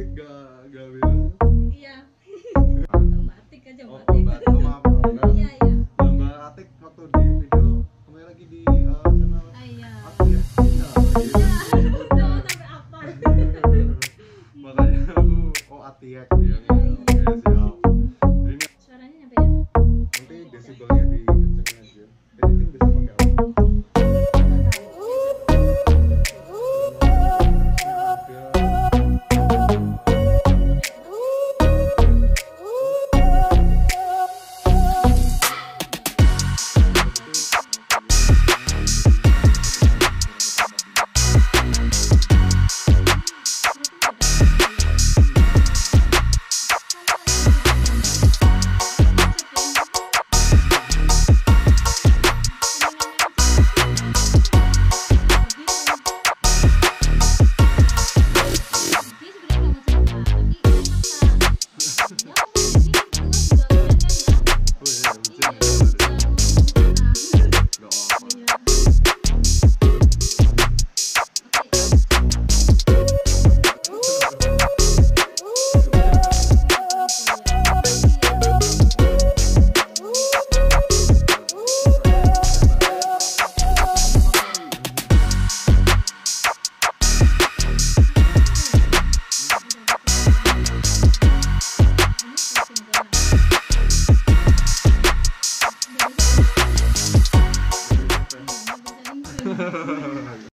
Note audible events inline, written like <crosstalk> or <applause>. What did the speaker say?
Gak gak bilang. Iya. Batik aja oh, batik. Oh, maaf. Iya, iya. Mbak Atik waktu di video kembali lagi di uh, channel. Ah, iya. Atik ya. Iya. <laughs> Makanya aku oh Atik. Iya. ハハハハ。